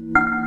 you